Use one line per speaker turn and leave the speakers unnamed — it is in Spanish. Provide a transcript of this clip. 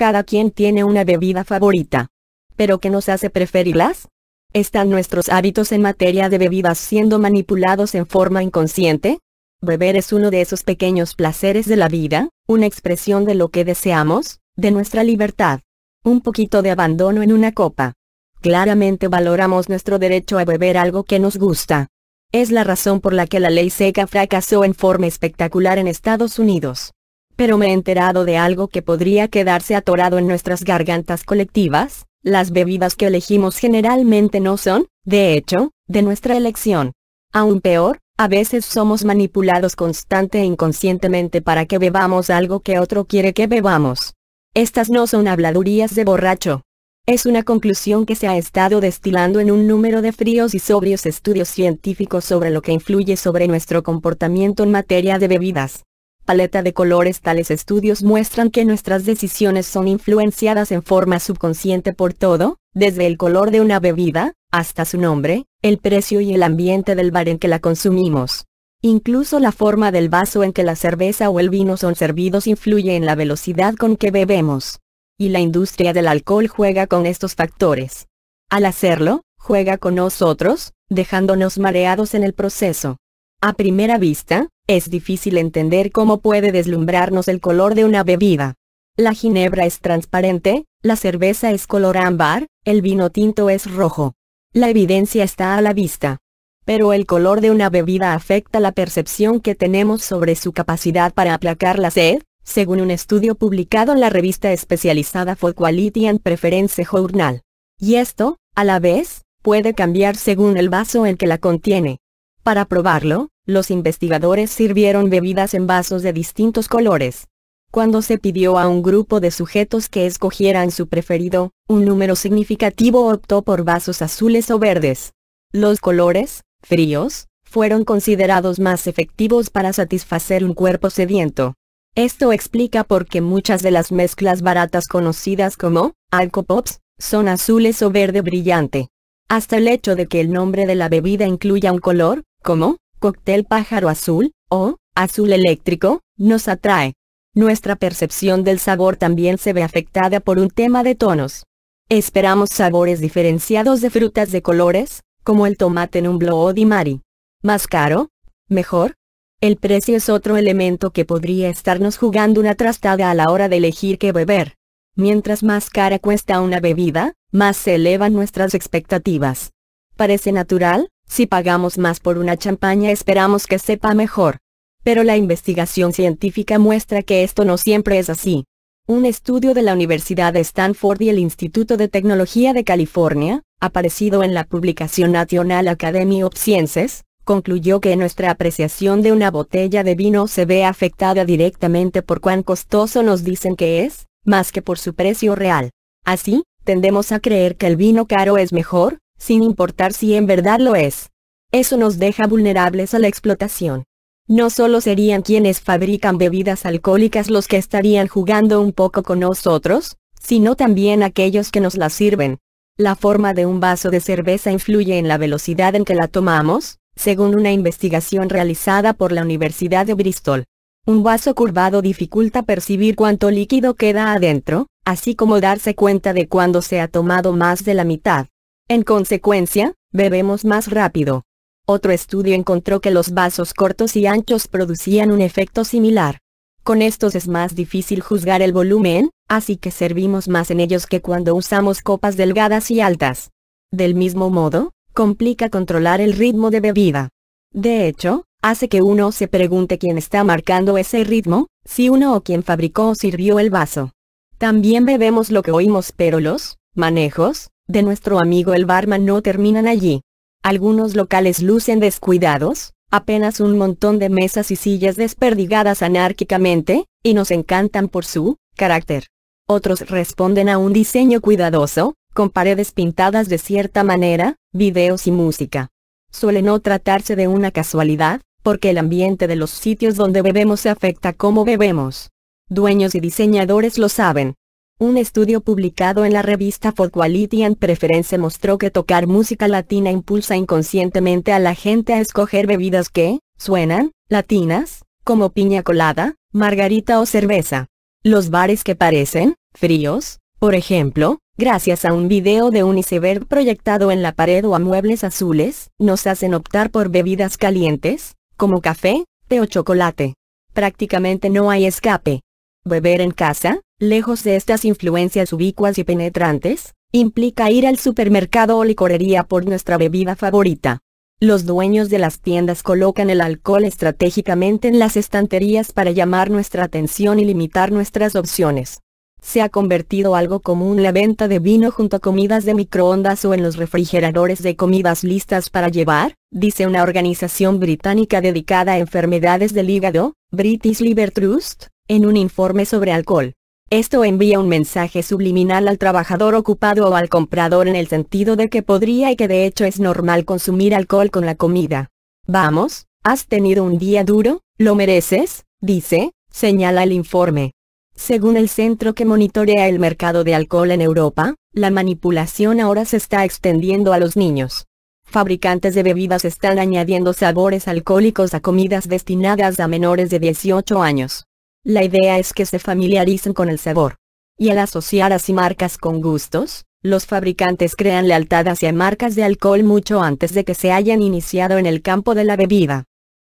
Cada quien tiene una bebida favorita. ¿Pero qué nos hace preferirlas? ¿Están nuestros hábitos en materia de bebidas siendo manipulados en forma inconsciente? Beber es uno de esos pequeños placeres de la vida, una expresión de lo que deseamos, de nuestra libertad. Un poquito de abandono en una copa. Claramente valoramos nuestro derecho a beber algo que nos gusta. Es la razón por la que la ley seca fracasó en forma espectacular en Estados Unidos. Pero me he enterado de algo que podría quedarse atorado en nuestras gargantas colectivas, las bebidas que elegimos generalmente no son, de hecho, de nuestra elección. Aún peor, a veces somos manipulados constante e inconscientemente para que bebamos algo que otro quiere que bebamos. Estas no son habladurías de borracho, es una conclusión que se ha estado destilando en un número de fríos y sobrios estudios científicos sobre lo que influye sobre nuestro comportamiento en materia de bebidas. Paleta de colores Tales estudios muestran que nuestras decisiones son influenciadas en forma subconsciente por todo, desde el color de una bebida, hasta su nombre, el precio y el ambiente del bar en que la consumimos. Incluso la forma del vaso en que la cerveza o el vino son servidos influye en la velocidad con que bebemos y la industria del alcohol juega con estos factores. Al hacerlo, juega con nosotros, dejándonos mareados en el proceso. A primera vista, es difícil entender cómo puede deslumbrarnos el color de una bebida. La ginebra es transparente, la cerveza es color ámbar, el vino tinto es rojo. La evidencia está a la vista. Pero el color de una bebida afecta la percepción que tenemos sobre su capacidad para aplacar la sed, según un estudio publicado en la revista especializada Food Quality and Preference Journal. Y esto, a la vez, puede cambiar según el vaso en que la contiene. Para probarlo, los investigadores sirvieron bebidas en vasos de distintos colores. Cuando se pidió a un grupo de sujetos que escogieran su preferido, un número significativo optó por vasos azules o verdes. Los colores, fríos, fueron considerados más efectivos para satisfacer un cuerpo sediento. Esto explica por qué muchas de las mezclas baratas conocidas como Alcopops son azules o verde brillante. Hasta el hecho de que el nombre de la bebida incluya un color, como cóctel pájaro azul o azul eléctrico, nos atrae. Nuestra percepción del sabor también se ve afectada por un tema de tonos. Esperamos sabores diferenciados de frutas de colores, como el tomate en un Blood di Mari. Más caro, mejor, el precio es otro elemento que podría estarnos jugando una trastada a la hora de elegir qué beber. Mientras más cara cuesta una bebida, más se elevan nuestras expectativas. Parece natural, si pagamos más por una champaña esperamos que sepa mejor. Pero la investigación científica muestra que esto no siempre es así. Un estudio de la Universidad de Stanford y el Instituto de Tecnología de California, aparecido en la publicación National Academy of Sciences, concluyó que nuestra apreciación de una botella de vino se ve afectada directamente por cuán costoso nos dicen que es, más que por su precio real. Así, tendemos a creer que el vino caro es mejor, sin importar si en verdad lo es. Eso nos deja vulnerables a la explotación. No solo serían quienes fabrican bebidas alcohólicas los que estarían jugando un poco con nosotros, sino también aquellos que nos las sirven. La forma de un vaso de cerveza influye en la velocidad en que la tomamos, según una investigación realizada por la Universidad de Bristol. Un vaso curvado dificulta percibir cuánto líquido queda adentro, así como darse cuenta de cuándo se ha tomado más de la mitad. En consecuencia, bebemos más rápido. Otro estudio encontró que los vasos cortos y anchos producían un efecto similar. Con estos es más difícil juzgar el volumen, así que servimos más en ellos que cuando usamos copas delgadas y altas. Del mismo modo, complica controlar el ritmo de bebida. De hecho, hace que uno se pregunte quién está marcando ese ritmo, si uno o quien fabricó o sirvió el vaso. También bebemos lo que oímos pero los manejos de nuestro amigo el barman no terminan allí. Algunos locales lucen descuidados, apenas un montón de mesas y sillas desperdigadas anárquicamente, y nos encantan por su carácter. Otros responden a un diseño cuidadoso, con paredes pintadas de cierta manera, videos y música. Suele no tratarse de una casualidad, porque el ambiente de los sitios donde bebemos se afecta cómo bebemos. Dueños y diseñadores lo saben. Un estudio publicado en la revista For Quality and Preference mostró que tocar música latina impulsa inconscientemente a la gente a escoger bebidas que, suenan, latinas, como piña colada, margarita o cerveza. Los bares que parecen fríos, por ejemplo, gracias a un video de un iceberg proyectado en la pared o a muebles azules, nos hacen optar por bebidas calientes, como café, té o chocolate. Prácticamente no hay escape. Beber en casa, lejos de estas influencias ubicuas y penetrantes, implica ir al supermercado o licorería por nuestra bebida favorita. Los dueños de las tiendas colocan el alcohol estratégicamente en las estanterías para llamar nuestra atención y limitar nuestras opciones. Se ha convertido algo común la venta de vino junto a comidas de microondas o en los refrigeradores de comidas listas para llevar, dice una organización británica dedicada a enfermedades del hígado, British Liver Trust, en un informe sobre alcohol. Esto envía un mensaje subliminal al trabajador ocupado o al comprador en el sentido de que podría y que de hecho es normal consumir alcohol con la comida. Vamos, ¿has tenido un día duro? ¿Lo mereces? dice, señala el informe. Según el centro que monitorea el mercado de alcohol en Europa, la manipulación ahora se está extendiendo a los niños. Fabricantes de bebidas están añadiendo sabores alcohólicos a comidas destinadas a menores de 18 años. La idea es que se familiaricen con el sabor. Y al asociar así marcas con gustos, los fabricantes crean lealtad hacia marcas de alcohol mucho antes de que se hayan iniciado en el campo de la bebida.